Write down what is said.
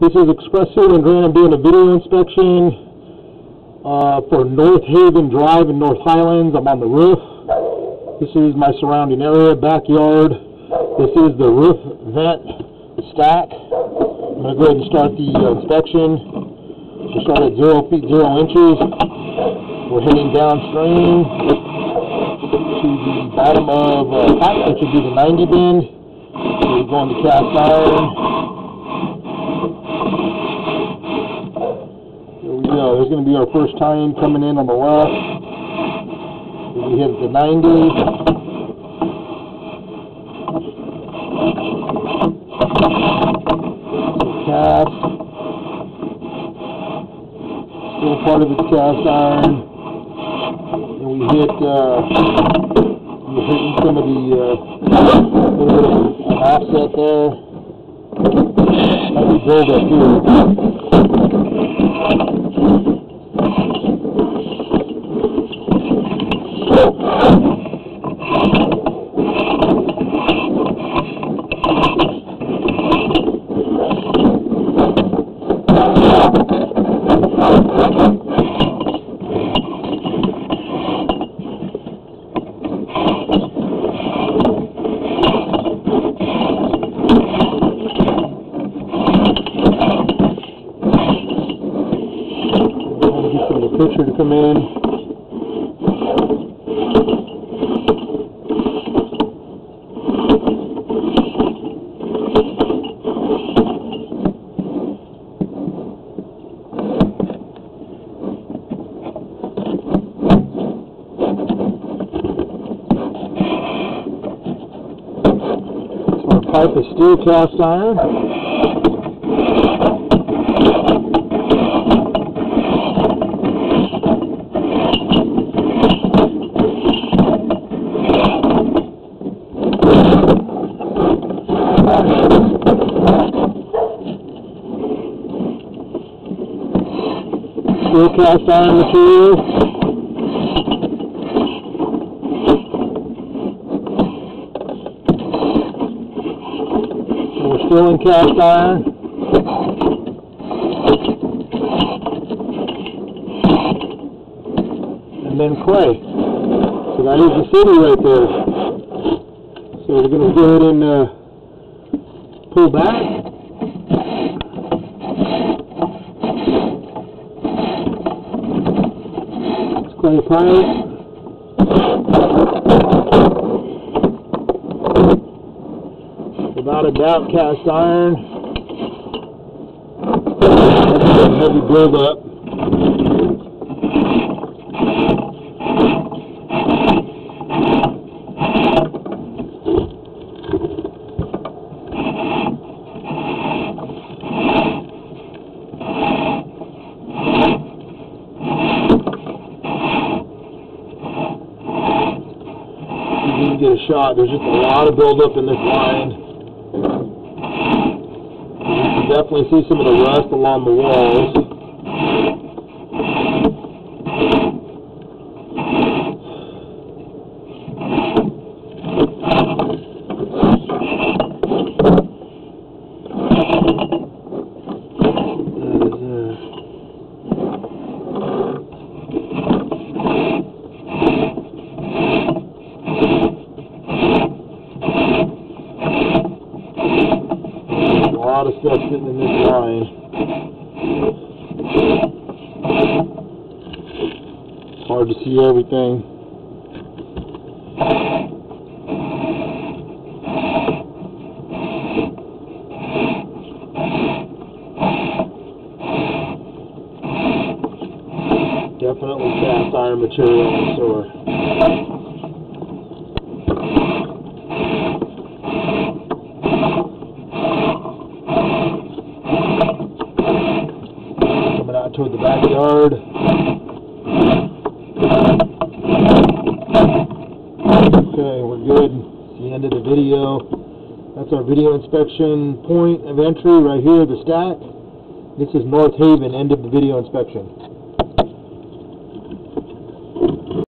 This is Express Sewer and Drain doing a video inspection uh, for North Haven Drive in North Highlands. I'm on the roof. This is my surrounding area, backyard. This is the roof vent stack. I'm going to go ahead and start the uh, inspection. We start at 0 feet 0 inches. We're heading downstream to the bottom of uh, pipe, which would be the 90 bend. We're going to cast iron. Go. There's going to be our first time coming in on the left. We hit the 90. Cast. Still part of its cast iron. And we hit, uh, we're hitting some of the, uh, little bit of offset there. Might be build up here. Picture to come in. Our pipe is steel cast iron. Steel cast iron material. We're still in cast iron. And then clay. So that is the city right there. So we're gonna go ahead and, uh, pull back. Clay pipe. Without a doubt, cast iron. Heavy buildup. You get a shot. There's just a lot of buildup in this line. You can definitely see some of the rust along the walls. Lot of stuff sitting in this line. Hard to see everything. Definitely cast iron material in the sewer. Toward the backyard. Okay, we're good. The end of the video. That's our video inspection point of entry right here, the stack. This is North Haven, end of the video inspection.